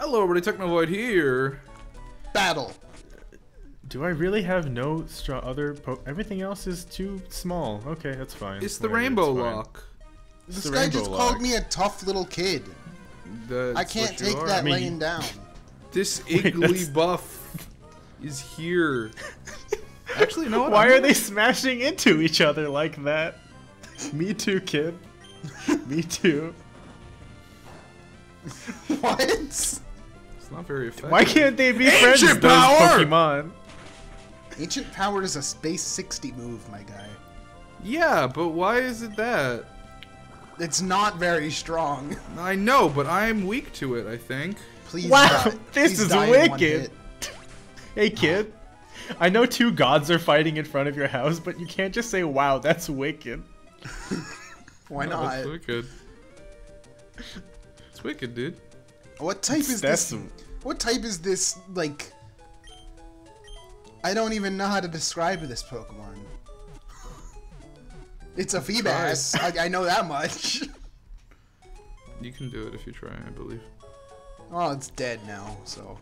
Hello, everybody. Technovoid here. Battle. Do I really have no strong other? Po- Everything else is too small. Okay, that's fine. It's the Whatever, rainbow it's lock. It's This guy just lock. called me a tough little kid. That's I can't take are. that I mean- laying down. This Wait, Iggly that's- buff is here. Actually, no. Why I'm are gonna- they smashing into each other like that? Me too, kid. Me too. what? It's not very effective. Why can't they be Ancient friends? Those power! Pokemon. Ancient Power is a Base 60 move, my guy. Yeah, but why is it that? It's not very strong. I know, but I'm weak to it. I think. Please Wow, die. this Please is die in one wicked. Hey, kid. I know two gods are fighting in front of your house, but you can't just say, "Wow, that's wicked." Why No, not? It's wicked. It's wicked, dude. What type is That's- this? What type is this, like... I don't even know how to describe this Pokemon. It's a Feebas. I, I know that much. You can do it if you try. I believe. Oh, it's dead now, so...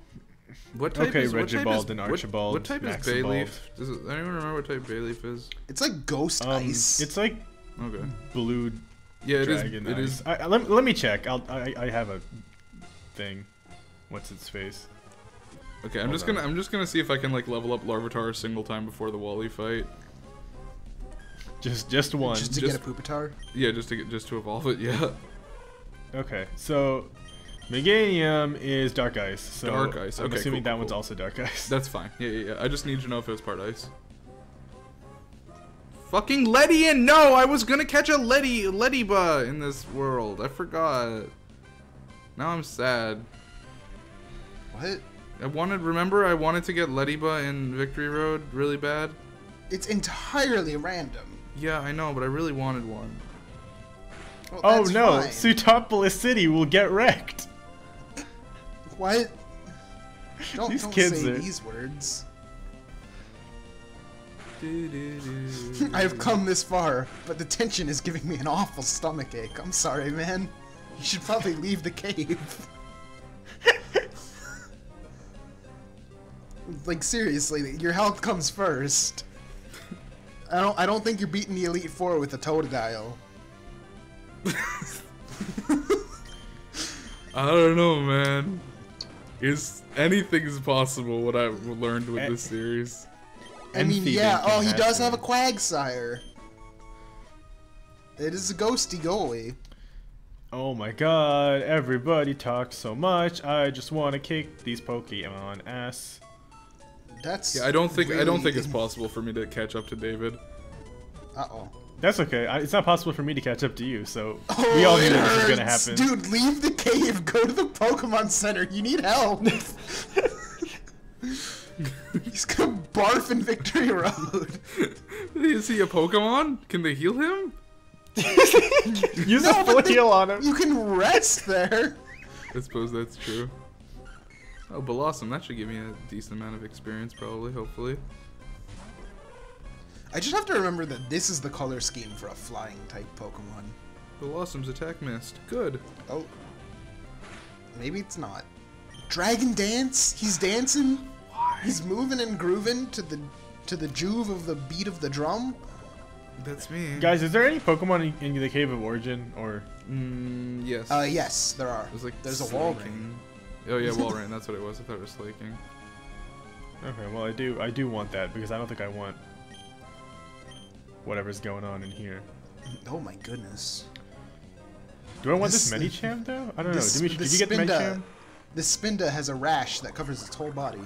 What type Okay, is what type Regibald is, and what- Archibald, What, type is Maxibald. Bayleaf? Does it, anyone remember what type Bayleaf is? It's like Ghost Um, Ice. it's like Okay. blue Yeah, it is. dragon. It ice. is. I, I- let, let me check. I'll, I I have a thing. What's its face? Okay, I'm Hold just on. gonna I'm just gonna see if I can like level up Larvitar a single time before the Wally fight. Just just one. just to just- get a Pupitar. Yeah, just to get just to evolve it. Yeah. Okay, so Meganium is dark ice. So Dark ice, Okay, I'm assuming cool, that cool, one's also dark ice. That's fine. Yeah, yeah, yeah. I just need to know if it was part ice. Fucking Ledian! No, I was gonna catch a Letty Lediba in this world. I forgot. Now I'm sad. What? I wanted. Remember, I wanted to get Lediba in Victory Road really bad. It's entirely random. Yeah, I know, but I really wanted one. Well, oh that's no, fine. Sootopolis City will get wrecked. What? Don't, These don't kids say are- these words. Do-do-do. I have come this far, but the tension is giving me an awful stomach ache. I'm sorry, man. You should probably leave the cave. like seriously, your health comes first. I don't. I don't think you're beating the Elite Four with a Totodile. I don't know, man. Is anything is possible? What I've learned with Eh. this series. I mean, yeah. Oh, he does have a happen. Quagsire. It is a ghosty goalie. Oh my god, everybody talks so much. I just want to kick these Pokemon ass. That's. Yeah, I don't think I don't think it's possible for me to catch up to David. Uh oh. That's okay. I, it's not possible for me to catch up to you, so we all Oh, knew this was gonna happen. Dude, leave the cave. Go to the Pokemon Center. You need help. He's gonna barf in Victory Road. Is he a Pokemon? Can they heal him? Use No, a full they- heal on him. You can rest there. I suppose that's true. Oh, Blossom, that should give me a decent amount of experience, probably, hopefully. I just have to remember that this is the color scheme for a flying type Pokemon. Blossom's attack missed. Good. Oh. Maybe it's not. Dragon Dance? He's dancing? Why? He's moving and grooving to the to the juve of the beat of the drum? That's me. Guys, is there any Pokemon in, in the Cave of Origin or? Mm, yes. Uh, yes, there are. It was like There's a wall Slaking. Oh yeah, Walrein. That's what it was. I thought it was Slaking. Okay, well I do I do want that because I don't think I want whatever's going on in here. Oh my goodness. Do I want This- this, Medicham though? I don't this- know. Dimitri, this did you get Spinda- Medicham? The Spinda has a rash that covers its whole body.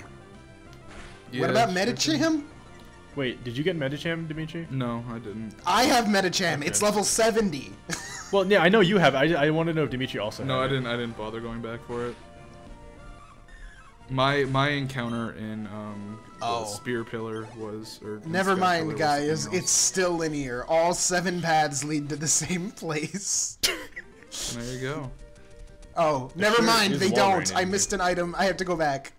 Yeah, what about sure. Medicham? Wait, did you get Medicham, Dimitri? No, I didn't. I have Medicham. It's level 70. Well, yeah, I know you have. I, I want to know if Dimitri also. No, had I it. didn't. I didn't bother going back for it. My my encounter in um the Oh. spear pillar was or Never mind, Pillar guys. something It's still linear. All seven paths lead to the same place. there you go. Oh, never sure mind. They don't. in I here. missed an item. I have to go back.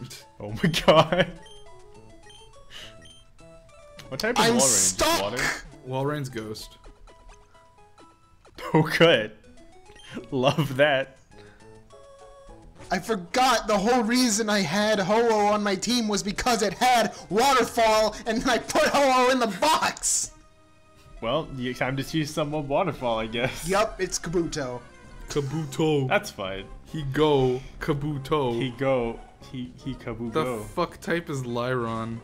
Oh my god. What type of I'm wall is stuck. water? Walrein's ghost. Oh, good. Love that. I forgot the whole reason I had Ho-Oh on my team was because it had Waterfall, and I put Ho-Oh in the box! Well, you time to see some more waterfall, I guess. Yup, it's Kabuto. Kabuto. That's fine. he go Kabuto. He go. He he kaboo the fuck type is Lairon?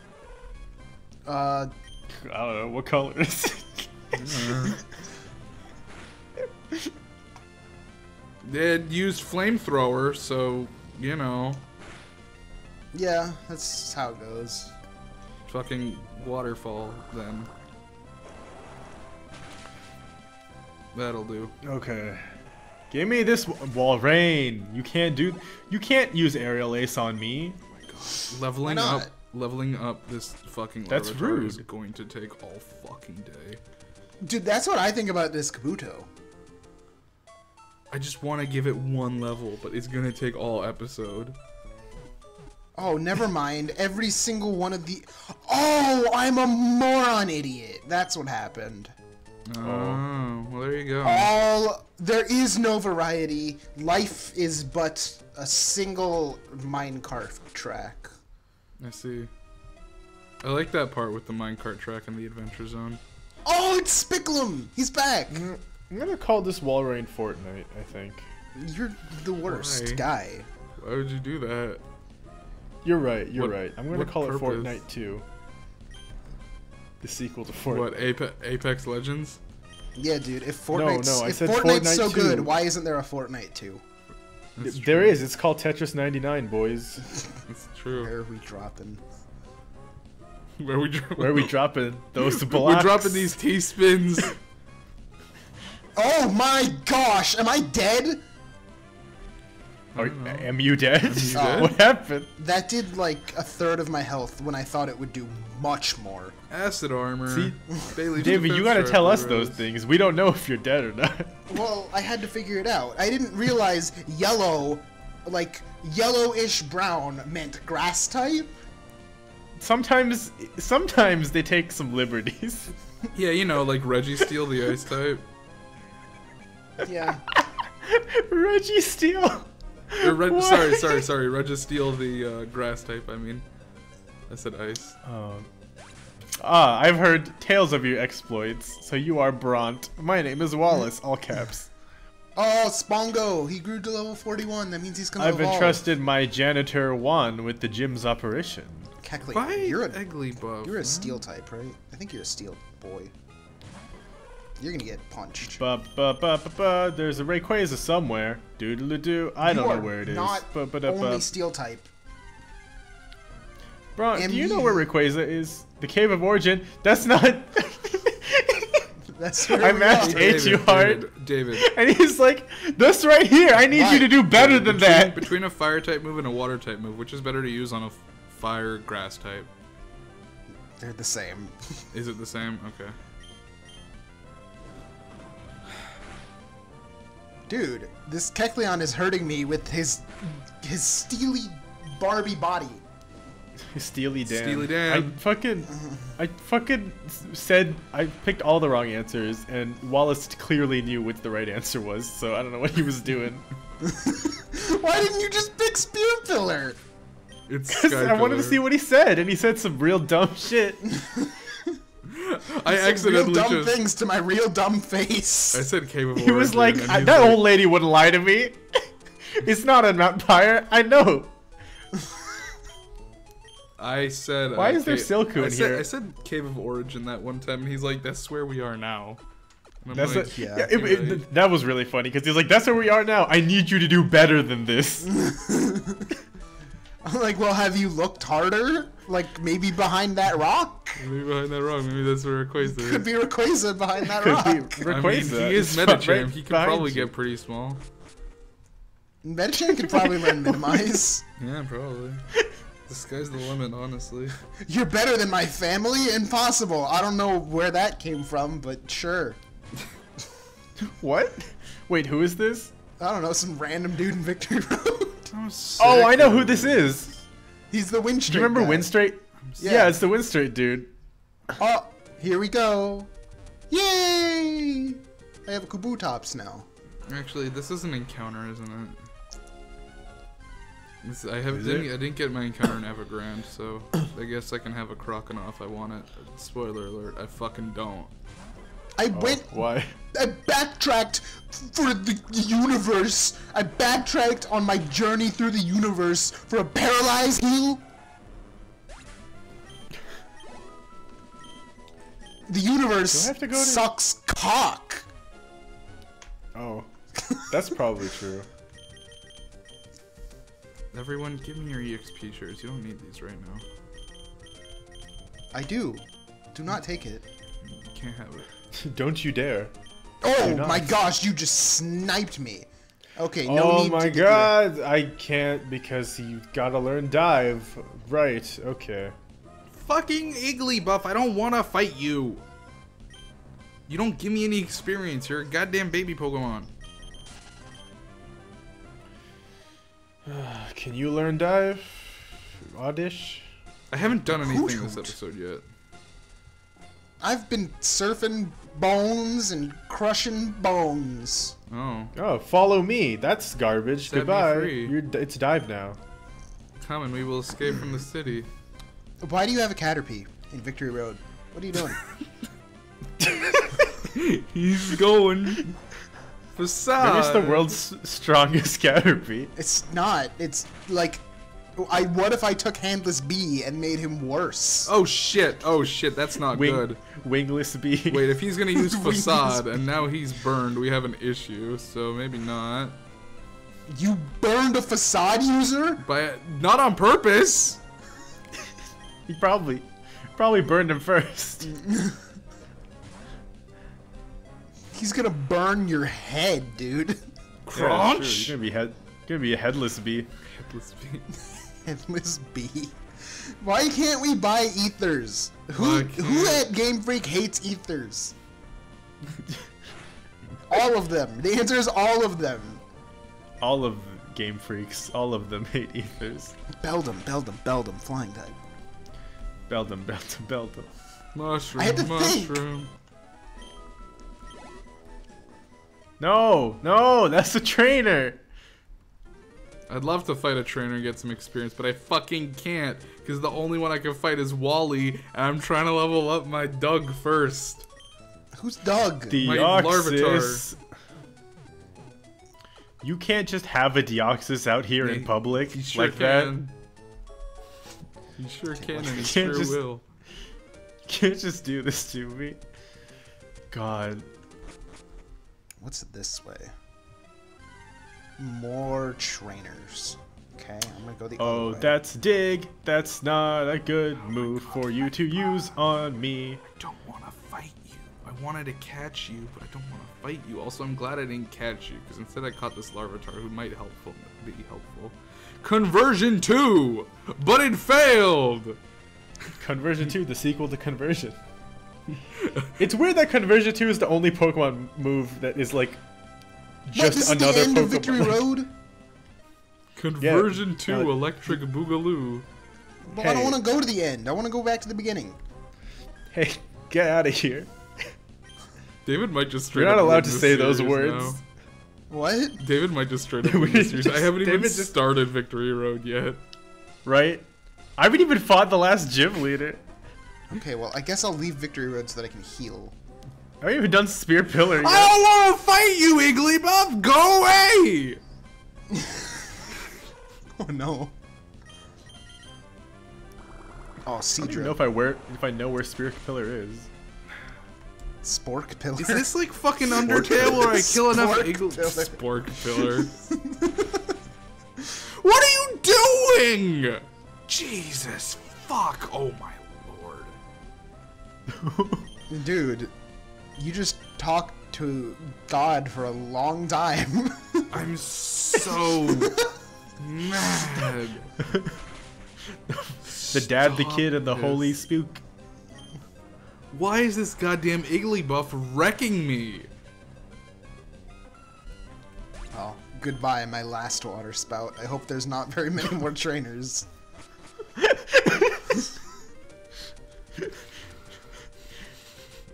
Uh, I don't know what color is. it? It used flamethrower, so you know, yeah, that's how it goes. fucking waterfall. Then that'll do. okay. Give me this w- Walrein. You can't do. You can't use aerial ace on me. Leveling Why up, not? Leveling up this fucking That's Larvitar is going to take all fucking day. Dude, that's what I think about this Kabuto. I just want to give it one level, but it's gonna take all episode. Oh, never mind. Every single one of the. Oh, I'm a moron idiot. That's what happened. Oh, well there you go. All. There is no variety. Life is but a single minecart track. I see. I like that part with the minecart track and the adventure zone. Oh, it's Spicklum! He's back! I'm gonna call this Walrein Fortnite. I think. You're the worst Why? guy. Why would you do that? You're right. You're What- right. I'm gonna what call it purpose? Fortnite 2. The sequel to Fortnite. What Apex, Apex Legends? Yeah, dude. If Fortnite's, no, I if said Fortnite's Fortnite so 2. good, why isn't there a Fortnite 2? That's There true. is. It's called Tetris 99, boys. That's true. Where are we dropping? Where we dro- Where are we dropping those We're dropping these T spins. Oh my gosh! Am I dead? Are, don't know. am you dead? you dead? Oh. what happened? That did like a third of my health when I thought it would do much more. Acid armor. See, Bailey's David, you gotta tell us those things. We don't know if you're dead or not. Well, I had to figure it out. I didn't realize yellow, like yellowish brown, meant grass type. Sometimes, sometimes they take some liberties. Yeah, you know, like Registeel, the ice type. Yeah. Registeel. Or Reg- What? sorry, sorry, sorry. Registeel, the uh, grass type. I mean, I said ice. Um, ah, I've heard tales of your exploits. So you are Bront. My name is Wallace. All caps. Oh, Spongo! He grew to level 41. That means he's gonna I've evolve. entrusted my janitor Juan with the gym's operation. Keckley, Why you're an ugly buff? you're a man? steel type, right? I think you're a steel boy. You're gonna get punched. Ba ba ba ba ba. There's a Rayquaza somewhere. Doodle doo. I You don't know where it is. Not Ba ba da only steel type. Bro, do you know where Rayquaza is? The Cave of Origin. That's not. That's where I matched are. eight. Ate hard. David, David. and he's like, "That's right here. I need Why? you to do better than between, that." Between a fire type move and a water type move, which is better to use on a f- fire grass type? They're the same. Is it the same? Okay. Dude, this Kecleon is hurting me with his his steely Barbie body. Steely Dan. Steely Dan. I fucking, I fucking said I picked all the wrong answers, and Wallace clearly knew what the right answer was. So I don't know what he was doing. Why didn't you just pick Spear Pillar? It's I wanted to see what he said, and he said some real dumb shit. I accidentally real dumb just. things to my real dumb face. I said of He was like, "I- "That like, old lady wouldn't lie to me. it's not a vampire. I know." I said. Why uh, is there Ca- Silcoon I said, here? I said Cave of Origin that one time, and he's like, "That's where we are now." That's like, a, yeah, yeah, it- you're it- right. that was really funny because he's like, "That's where we are now. I need you to do better than this." I'm like, well, have you looked harder? Like maybe behind that rock? Maybe behind that wrong. Maybe that's where Rayquaza is. Could be Rayquaza behind that Could rock. be I mean, he is It's Metachamp. right he can probably you. get pretty small. Metachan could probably learn Minimize. Yeah, probably. The sky's the limit, honestly. You're better than my family? Impossible. I don't know where that came from, but sure. What? Wait, who is this? I don't know, some random dude in Victory Road. Oh, I know who this is. He's the Wind Do you remember guy. Winstraight? Yeah. Yeah. it's the Winstraight dude. Oh, here we go. Yay! I have a Kabutops now. Actually, this is an encounter, isn't it? This- I have didn't. I didn't get my encounter in Ever Grande, so I guess I can have a Croconaw if I want it. Spoiler alert, I fucking don't. I Oh, went. why? I backtracked for the universe. I backtracked on my journey through the universe for a paralyzed heal. The universe Do I have to go to- sucks cock. Oh, that's probably true. Everyone, give me your EXP shares. You don't need these right now. I do. Do not take it. You can't have it. Don't you dare. Oh my gosh, you just sniped me. Okay, no oh need my to get god, I can't because you gotta learn dive. Right, okay. Fucking Igglybuff, I don't want to fight you. You don't give me any experience. You're a goddamn baby Pokemon. Can you learn dive? Oddish? I haven't done anything this Hoot hoot. episode yet. I've been surfing bones and crushing bones. Oh, Oh, follow me. That's garbage. Set Goodbye. You're, d- it's dive now. come and we will escape from the city. Why do you have a Caterpie in Victory Road? What are you doing? He's going. Facade. Maybe it's the world's strongest Caterpie. it's not. It's like, I. What if I took Handless Bee and made him worse? Oh shit! Oh shit! That's not Wing, good. wingless bee. Wait, if he's gonna use facade and now he's burned, we have an issue. So maybe not. You burned a facade user? But not on purpose. He probably, probably burned him first. He's gonna burn your head, dude. Yeah, Crunch. sure, You're gonna be head, gonna be a headless bee. Let's be- Handless Bee. Why can't we buy ethers? Who who at Game Freak hates ethers? all of them. The answer is all of them. All of Game Freaks, all of them hate ethers. Beldum, Beldum, Beldum, flying type. Beldum, Beldum, Beldum. them, belt them. mushroom. I had to think. No, no, that's the trainer. I'd love to fight a trainer and get some experience, but I fucking can't because the only one I can fight is Wally, and I'm trying to level up my Doug first. Who's Doug? The My Deoxys. You can't just have a Deoxys out here in public He sure like that. You sure can, and he Can't sure just- will. can't just do this to me. God. What's it this way? More trainers. Okay, I'm gonna go the Oh, other way. that's dig. That's not a good oh move for you to use on me. I don't want to fight you. I wanted to catch you, but I don't want to fight you. Also, I'm glad I didn't catch you because instead I caught this Larvitar who might helpful be helpful. Conversion 2, but it failed. Conversion 2, the sequel to Conversion. It's weird that Conversion 2 is the only Pokemon move that is like What, just this is another the end Pokemon. of Victory Road? Conversion 2, uh, Electric Boogaloo. Well, I don't want to go to the end. I want to go back to the beginning. Hey, get out of here. David might just straight You're not allowed to say those words. now. What? David might just straight up We leave the series. I haven't even just- started Victory Road yet. Right? I haven't even fought the last gym leader. Okay, well, I guess I'll leave Victory Road so that I can heal. I haven't even done Spear Pillar yet. I don't want to fight you, Igglybuff! Go away! Oh no. Oh, I don't even know if I where if I know where Spear Pillar is. Spork Pillar. Is this like fucking Undertale where I kill enough Spork Igl- Pillar. Spork Pillar. what are you doing? Jesus fuck. Oh my lord. Dude, you just talked to God for a long time. I'm so mad. The dad, the kid, and the this. holy spook. Why is this goddamn Igglybuff wrecking me? oh, goodbye, my last water spout. I hope there's not very many more trainers.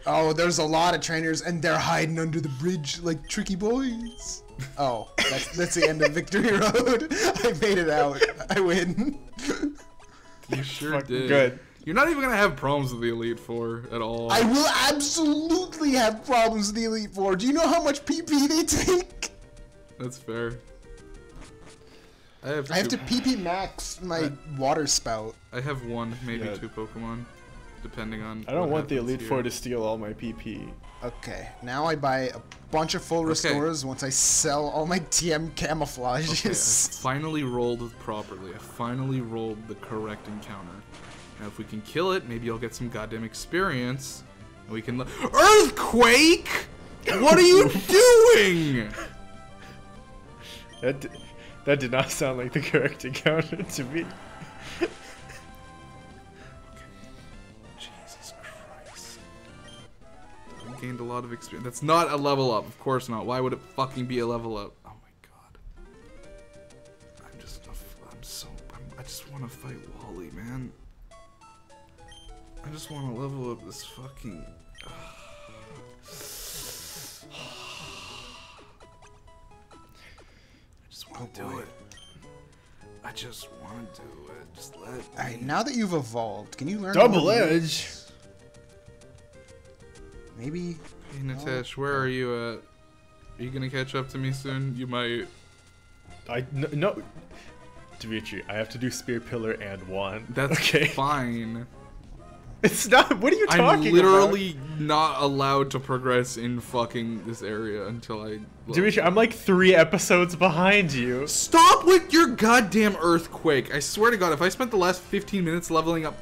oh, there's a lot of trainers, and they're hiding under the bridge like tricky boys. Oh, that's that's the end of Victory Road. I made it out. I win. You sure did. good. You're not even gonna have problems with the Elite Four at all. I will absolutely have problems with the Elite Four. Do you know how much PP they take? That's fair. I have. I have to PP max my water spout. I have one, maybe Yeah. two Pokemon, depending on. I don't what want the Elite here. Four to steal all my PP. Okay, now I buy a bunch of full restores once I sell all my TM Okay, I camouflages. finally rolled properly. I finally rolled the correct encounter. Now, if we can kill it, maybe I'll get some goddamn experience. And we can. Earthquake! What are you doing? That d- that did not sound like the correct encounter to me. Gained a lot of experience. That's not a level up. Of course not. Why would it fucking be a level up? Oh my god. I'm just. a f- I'm so. I'm, I just want to fight Wally, man. I just want to level up this fucking. I just want to Oh, do boy. it. I just want to do it. Just let. Alright, me- now that you've evolved, can you learn Double edge. moves? Maybe. Hey Natesh, where are you at? Are you gonna catch up to me soon? You might. I no, no. Dimitri, I have to do Spear Pillar and one. That's okay. fine. It's not. What are you talking about? I'm talking literally not allowed to progress in fucking this area until I. about? Dimitri, I'm like three episodes behind you. Stop with your goddamn earthquake! I swear to God, if I spent the last 15 minutes leveling up.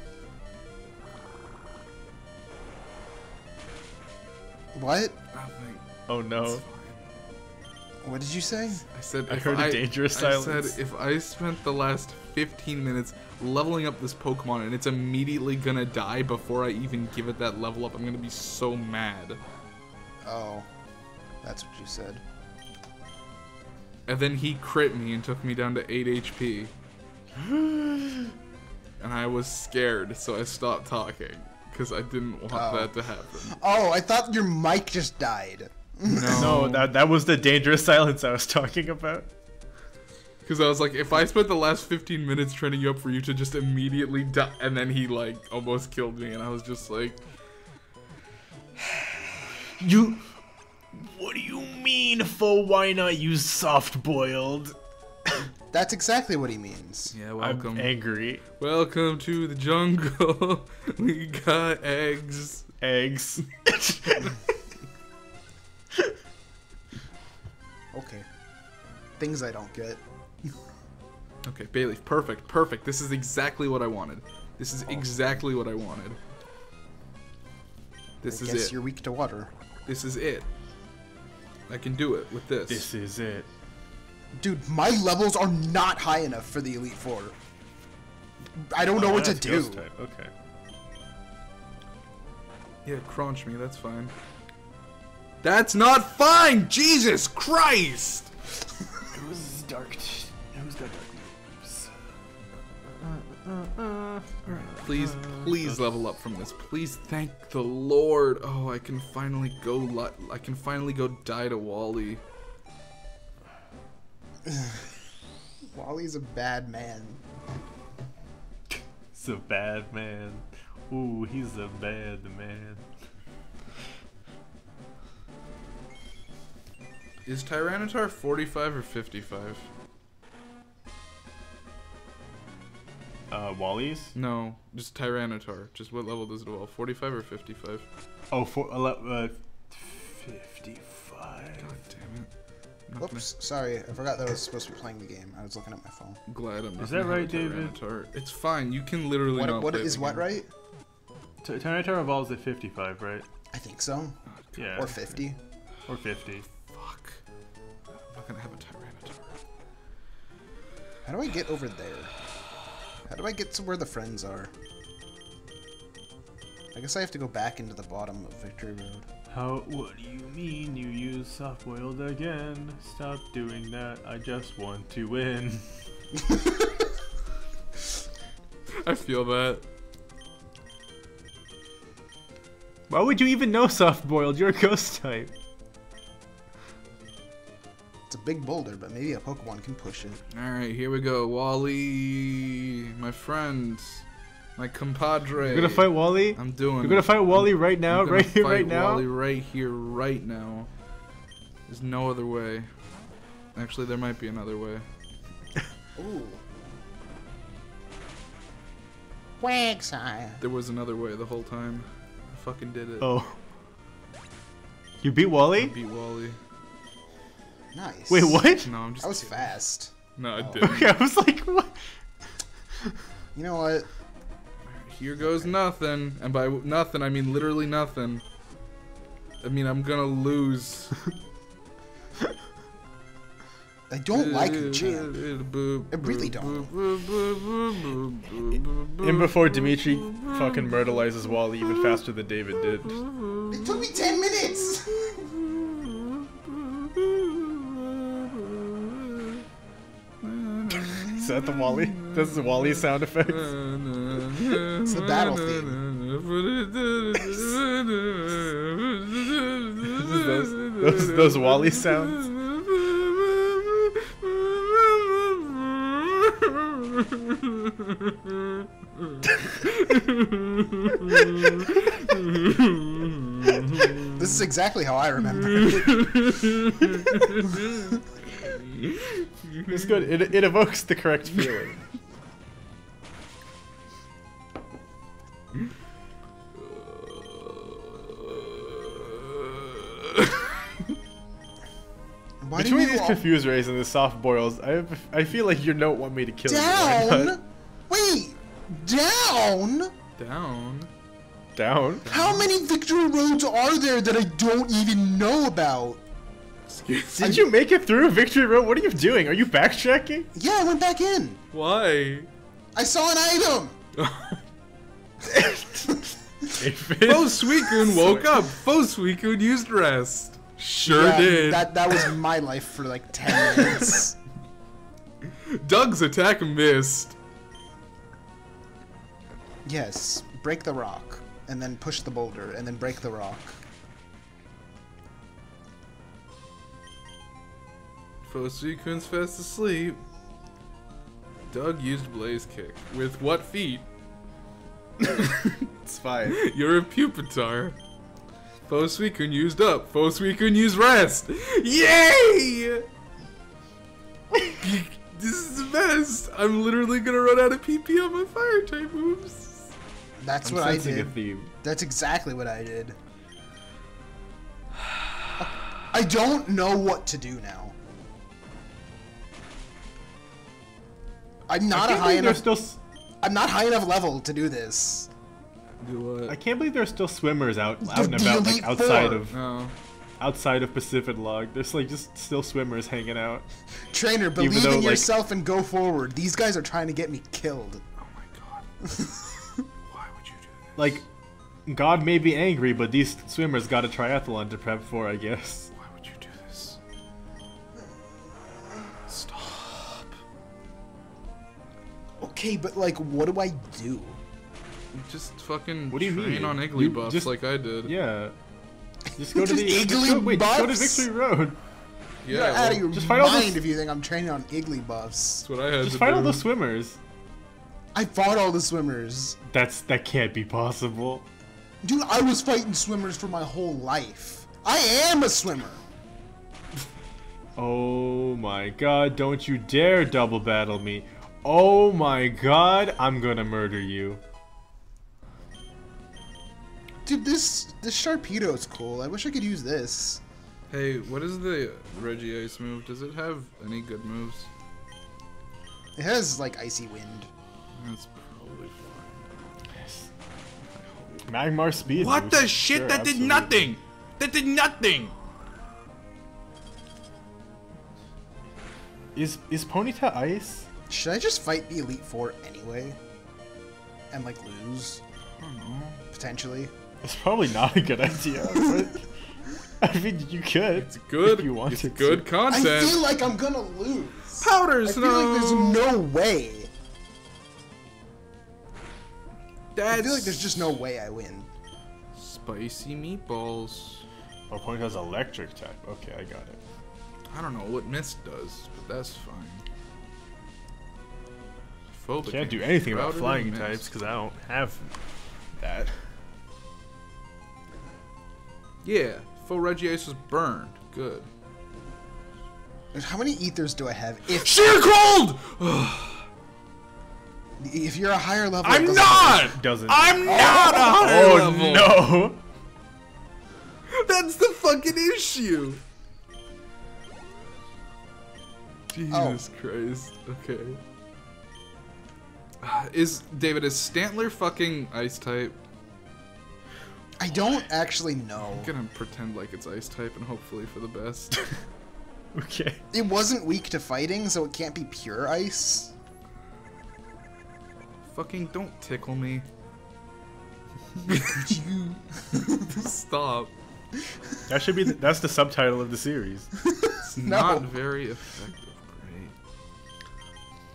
What? Nothing. Oh no. What did you say? I said. I heard a dangerous I silence. said if I spent the last 15 minutes leveling up this Pokemon and it's immediately gonna die before I even give it that level up, I'm gonna be so mad. Oh, that's what you said. And then he crit me and took me down to 8 HP. and I was scared, so I stopped talking. Because I didn't want Oh. that to happen. Oh, I thought your mic just died. No. No, that that was the dangerous silence I was talking about. Because I was like, if I spent the last 15 minutes training you up for you to just immediately die. And then he, like, almost killed me. And I was just like, You. What do you mean, for why not use soft boiled? That's exactly what he means. yeah, I'm welcome. angry. welcome to the jungle. we got eggs. Eggs. Okay. Things I don't get. Okay, Bayleaf, perfect, perfect. This is exactly what I wanted. This is oh. exactly what I wanted. This I is guess it. you're weak to water. This is it. I can do it with this. this is it. Dude, my levels are not high enough for the Elite Four. I don't know Oh, what to do. ghost type, Okay. Yeah, crunch me, that's fine. That's not fine! Jesus Christ! Who's dark? Who's got dark Please, please level up from this. Please thank the Lord. Oh, I can finally go I can finally go die to Wally. Wally's a bad man. He's a bad man. Ooh, he's a bad man. Is Tyranitar 45 or 55? Uh, Wally's? No, just Tyranitar. Just what level does it evolve? 45 or 55? Oh, for ele- uh, 55. God Whoops, sorry, I forgot that I was supposed to be playing the game. I was looking at my phone. glad I'm not Is that right, David? It's fine. You can literally What, not what play is the what game. right? T- Tyranitar evolves at 55, right? I think so. Oh, yeah. Or 50. Or 50. Fuck. I'm not gonna have a Tyranitar. How do I get over there? How do I get to where the friends are? I guess I have to go back into the bottom of Victory Road. How? What do you mean you use soft boiled again? Stop doing that. I just want to win. I feel that. Why would you even know soft boiled? You're a ghost type. It's a big boulder, but maybe a Pokemon can push it. Alright, here we go. Wally, my friend, my compadre. You're gonna fight Wally? I'm doing You're gonna fight Wally right now, I'm gonna right here, fight right now. Wally right here, right now. There's no other way. Actually, there might be another way. Ooh. Quagsire. There was another way the whole time. I fucking did it. Oh. You beat Wally? Beat Wally. Nice. Wait, what? No, I'm just. That was kidding. fast. No, I Oh. didn't. Okay, I was like, what? You know what? Here goes nothing, and by nothing I mean literally nothing. I mean I'm gonna lose. I don't like you, champ. I really don't. And before Dimitri fucking myrtleizes Wally even faster than David did. It took me 10 minutes! Is that the Wally? That's the Wally sound effects? It's the battle theme. those, those, those Wally sounds? This is exactly how I remember. It's good. It, it evokes the correct feeling. Why Between these confused rays and the soft boils, I I feel like you don't want me to kill you. Down? Wait! Down? Down. Down? How many victory roads are there that I don't even know about? Excuse Did you make it through Victory Road? What are you doing? Are you backtracking? Yeah, I went back in. Why? I saw an item. Fo Suicune woke up. Fo Suicune used rest. Sure Yeah, did. That that was my life for like 10 minutes. Doug's attack missed. yes, break the rock and then push the boulder and then break the rock. Fo Suicune's fast asleep. Doug used Blaze Kick. With what feet? It's fine. You're a Pupitar. Fo Suicune used up. Fo Suicune used rest. Yay! this is the best. I'm literally gonna run out of PP on my fire type moves. That's I'm what I sensing a did. theme. That's exactly what I did. I don't know what to do now. I'm not I a can't high enough. still. s- I'm not high enough level to do this. Do what? I can't believe there's still swimmers out out and about like outside Four. of No. outside of Pacifidlog. There's like just still swimmers hanging out. Trainer, believe though, in like- yourself and go forward. These guys are trying to get me killed. Oh my god. Why would you do this? Like, God may be angry, but these swimmers got a triathlon to prep for, I guess. Okay, but like, what do I do? Just fucking What do you train mean? on Iggly You buffs just- like I did. Yeah. Just go to Just the just Iggly go, wait, just go to? Victory Road. Yeah, You're out of your just fight all mind the- if you think I'm training on Iggly buffs. that's what I had Just to fight do. all the swimmers. I fought all the swimmers. That's that can't be possible. Dude, I was fighting swimmers for my whole life. I am a swimmer. Oh my god, don't you dare double battle me. Oh my god, I'm gonna murder you. Dude, this this Sharpedo is cool. I wish I could use this. Hey, what is the Regice move? Does it have any good moves? It has like icy wind. That's probably fine. Magmar speed. What boost. the shit? Sure, that did nothing! That did nothing! Is is Ponyta ice? Should I just fight the Elite Four anyway? And like lose? I don't know. Potentially. It's probably not a good idea, but I mean you could. It's good. If you want it's to. good I feel like I'm gonna lose. Powder I snow. feel like there's no way. That's I feel like there's just no way I win. spicy meatballs. Oh, Ponyta's electric type. Okay, I got it. I don't know what Mist does, but that's fine. Phobic Can't do anything about flying types because I don't have that. Yeah, full Regice was burned. Good. How many ethers do I have? If Sheer cold! if you're a higher level, I'm doesn't not! Doesn't. I'm not a higher oh, oh level! no! That's the fucking issue! Jesus oh. Christ. Okay. Uh, Is David is Stantler fucking ice type? I don't actually know. I'm gonna pretend like it's ice type and hopefully for the best. Okay. It wasn't weak to fighting, so it can't be pure ice. fucking don't tickle me. Stop. That should be. The, that's the subtitle of the series. It's No. not very effective.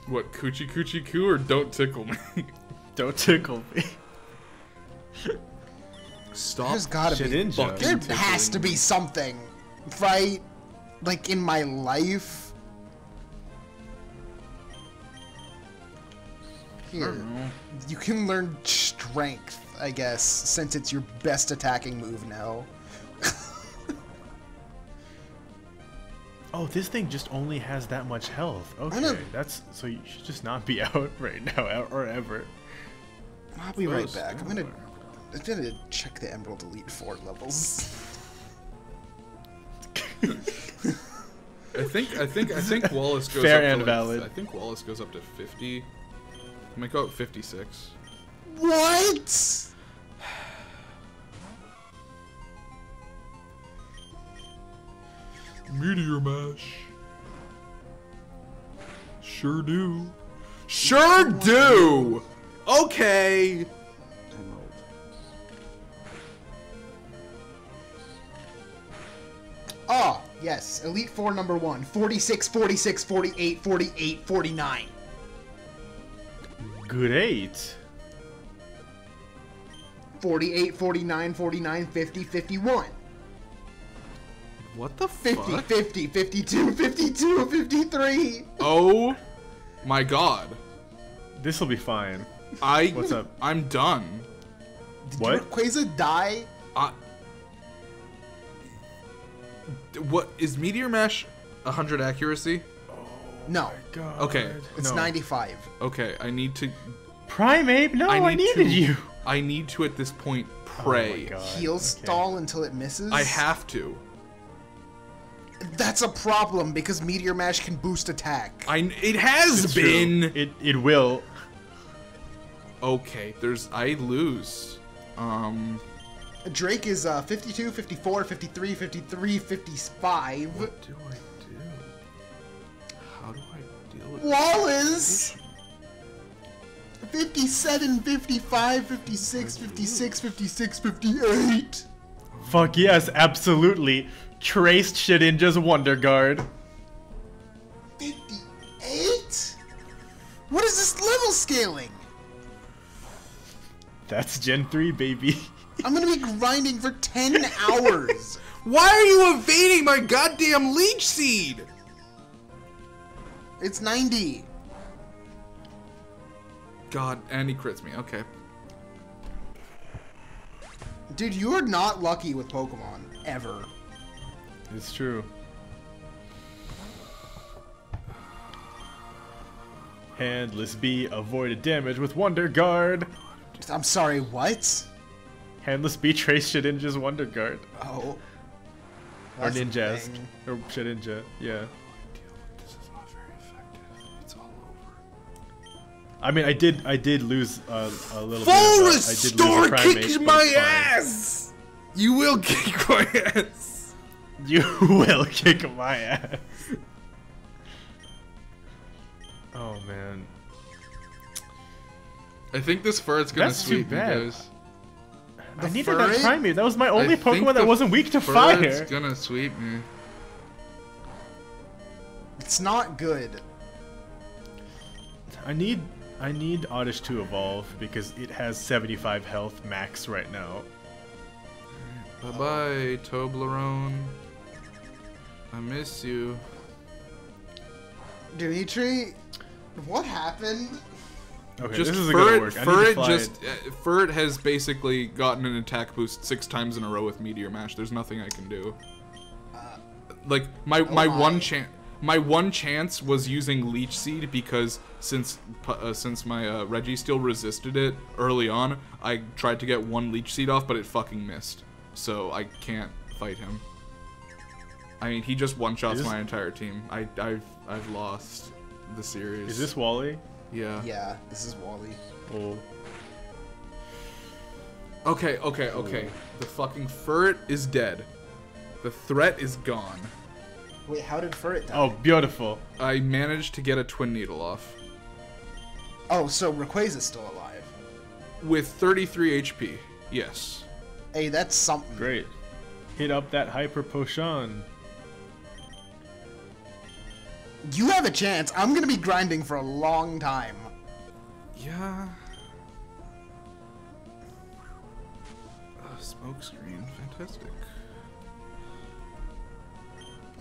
Great. What, coochie coochie coo or don't tickle me? Don't tickle me. Stop. There's gotta be. Fucking There has to be something, right? Like in my life. Here, you can learn strength, I guess, since it's your best attacking move now. Oh, this thing just only has that much health. Okay, know. that's so you should just not be out right now or ever. I'll be right back. I'm gonna, I'm gonna check the Emerald Elite Four levels. I think I think I think Wallace goes Fair up and to like, valid. I think Wallace goes up to 50. I might go up 56. What? Meteor mash. Sure do. Sure do. Okay. Ah, yes. Elite Four number one. 46, 46, 48, 48, 49. Great. 48, 49, 49, 50, 51. What the 50, fuck? 50, 52, 52, 53. Oh my god. This will be fine. I What's up? I'm done. Did What? Rayquaza die? I What is Meteor Mash 100 accuracy? No. Oh god. Okay, It's no. 95. Okay, I need to Primeape? No, I, I needed to- you. I need to at this point Oh my pray. God, Heal okay. stall until it misses? I have to. That's a problem because Meteor Mash can boost attack. I it has It's true. been It it will. okay. There's I lose. Um, Drake is uh, 52, 54, 53, 53, 55. what do I do? How do I deal with Wallace! 57, 55, 56, 56, 56, 58. Fuck yes, absolutely. Traced shit, Shedinja's Wonder Guard. 58? What is this level scaling? That's Gen 3, baby. I'm gonna be grinding for 10 hours. Why are you evading my goddamn leech seed? It's 90. God, and he crits me. Okay. Dude, you are not lucky with Pokemon. Ever. It's true. Handless Bee avoided damage with Wonder Guard. I'm sorry, what? Handless Bee traced Shedinja's Wonder Guard. Oh. Or Ninjask. Or Shedinja, yeah. This is not very effective. It's all over. I mean, I did, I did lose uh, a little Full bit. Of, I did lose a restore kicks my ass. You will kick my ass. You will kick my ass. Oh man. I think this Furret's gonna That's too sweep you bad. guys. I The needed that Furret? Primeape. That was my only I Pokemon that wasn't weak to fire. It's gonna sweep me. It's not good. I need I need Oddish to evolve because it has 75 health max right now. Bye bye, Toblerone. I miss you. Dimitri, what happened? Okay, just this isn't gonna Furret, work. I need to Furret fly just uh, Furret has basically gotten an attack boost six times in a row with Meteor Mash. There's nothing I can do. Like my my my. one chance. My one chance was using Leech Seed because since uh, since my uh, Registeel resisted it early on, I tried to get one Leech Seed off, but it fucking missed. So I can't fight him. I mean, he just one shots Is- my entire team. I I've I've lost the series. Is this Wally? Yeah. Yeah, this is Wally. Oh. Okay, okay, okay. The fucking Furret is dead. The threat is gone. Wait, how did Furret die? Oh, beautiful. I managed to get a twin needle off Oh, so Rayquaza's still alive. with 33 HP. Yes. Hey, that's something. Great. Hit up that hyper potion. You have a chance. I'm gonna be grinding for a long time. Yeah. Uh, smoke screen, fantastic.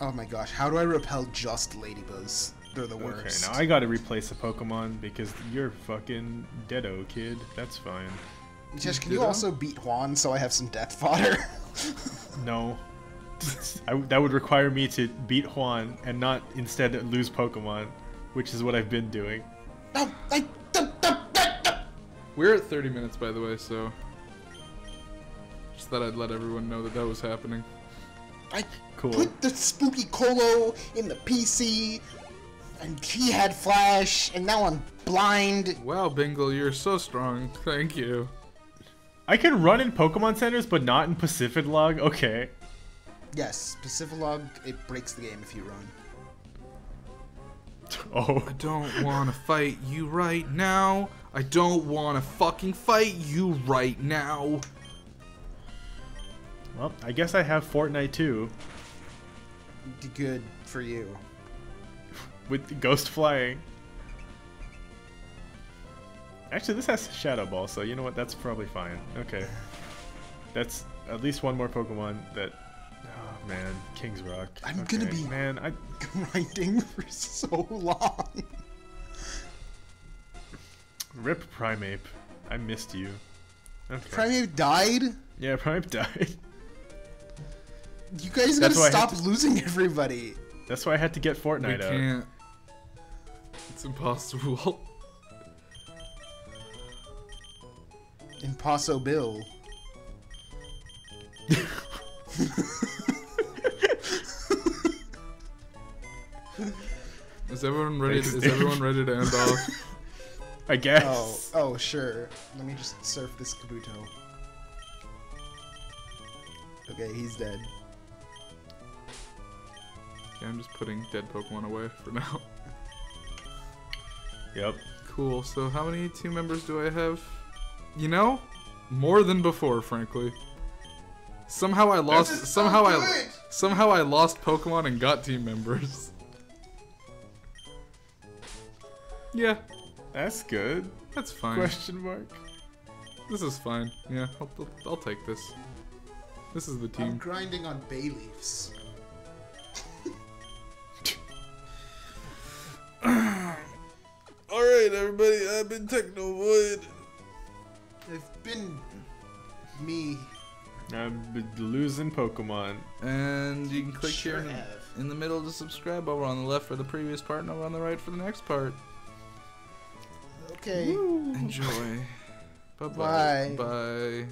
Oh my gosh, how do I repel just Ladybuzz? They're the worst. Okay, now I gotta replace a Pokemon because you're fucking deado, kid. That's fine. Just can you also beat Juan so I have some death fodder? No. I, that would require me to beat Juan and not instead lose Pokemon, which is what I've been doing. no, I, no, no, no, no. We're at 30 minutes, by the way, so. Just thought I'd let everyone know that that was happening. I Cool. put the spooky Colo in the PC, and he had flash, and now I'm blind. Wow, Bingle, you're so strong. Thank you. I can run in Pokemon centers, but not in Pacifidlog. Okay. Yes, Pacifidlog, it breaks the game if you run. Oh. I don't want to fight you right now. I don't want to fucking fight you right now. Well, I guess I have Fortnite too, Good for you. with Ghost flying. Actually, this has Shadow Ball, so you know what? That's probably fine. Okay. That's at least one more Pokemon that. Man, King's Rock. I'm gonna be- Man, I. Grinding for so long. Rip Primeape. I missed you. Okay. Primeape died? Yeah, Primeape died. You guys gotta why I had stop losing everybody. That's why I had to get We Fortnite out. can't. It's impossible. Impasso Is everyone ready? Thanks, is Dave. everyone ready to end off? I guess. oh, oh, sure. Let me just surf this Kabuto. Okay, he's dead. Yeah, I'm just putting dead Pokemon away for now. Yep. Cool. So how many team members do I have? You know, more than before, frankly. Somehow I lost. is so somehow I somehow I lost Pokemon and got team members. Yeah, That's good. that's fine. Question mark. This is fine. Yeah, I'll, I'll, I'll take this. This is the I'm team. grinding on bay leaves. All right, everybody. I've been Technovoid. I've been me. I'm b- losing Pokemon. And you can click Sure here in the, have. in the middle to subscribe. Over on the left for the previous part, and over on the right for the next part. Okay. Enjoy. Bye-bye. Bye. Bye.